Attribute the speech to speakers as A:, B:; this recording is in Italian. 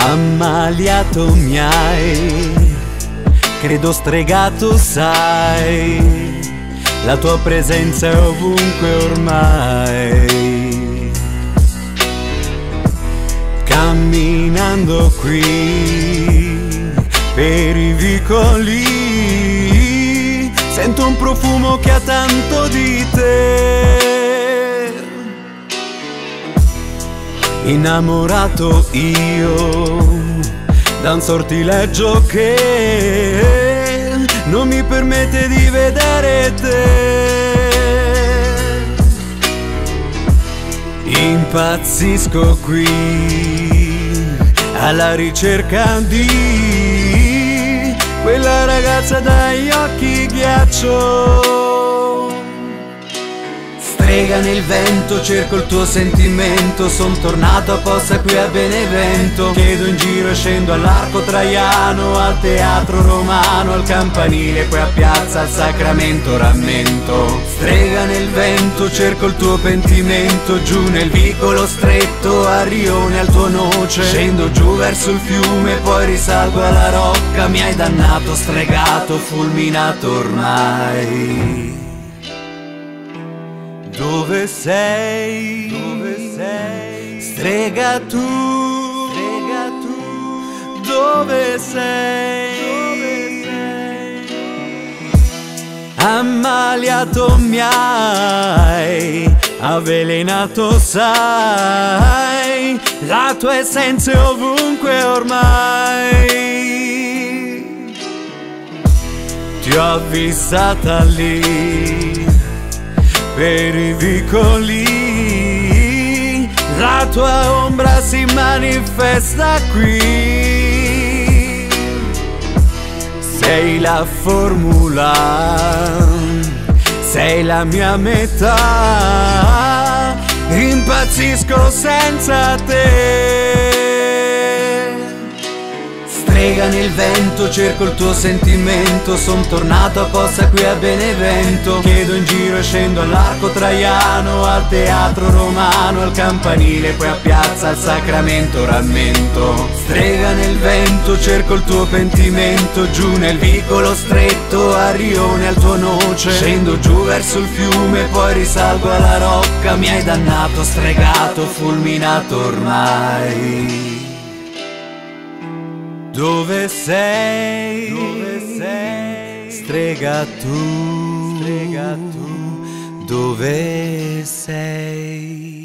A: Ammaliato mi hai, credo stregato sai, la tua presenza è ovunque ormai. Camminando qui per i vicoli, sento un profumo che ha tanto di te. Innamorato io da un sortileggio che non mi permette di vedere te. Impazzisco qui alla ricerca di quella ragazza dagli occhi ghiaccio strega nel vento Cerco il tuo sentimento. Son tornato apposta qui a Benevento. Chiedo in giro e scendo all'Arco Traiano Al Teatro Romano, al Campanile Qui a Piazza al Sacramento Rammento. Strega nel vento Cerco il tuo pentimento. Giù nel vicolo stretto A Rione al tuo noce. Scendo giù verso il fiume Poi risalgo alla rocca. Mi hai dannato, stregato, fulminato ormai dove sei? Dove sei? Strega tu, strega tu, dove sei? Dove sei? Ammaliato mi hai, avvelenato sai, la tua essenza è ovunque ormai. Ti ho avvisata lì per i vicoli, la tua ombra si manifesta qui. Sei la formula, sei la mia metà, impazzisco senza te strega nel vento Cerco il tuo sentimento. Son tornato apposta qui a Benevento. Chiedo in giro e scendo all'Arco Traiano Al Teatro Romano, al Campanile Poi a Piazza al Sacramento Rammento. Strega nel vento Cerco il tuo pentimento. Giù nel vicolo stretto A Rione al tuo noce. Scendo giù verso il fiume Poi risalgo alla rocca. Mi hai dannato, stregato, fulminato ormai dove sei? Dove sei? Strega tu, strega tu, dove sei?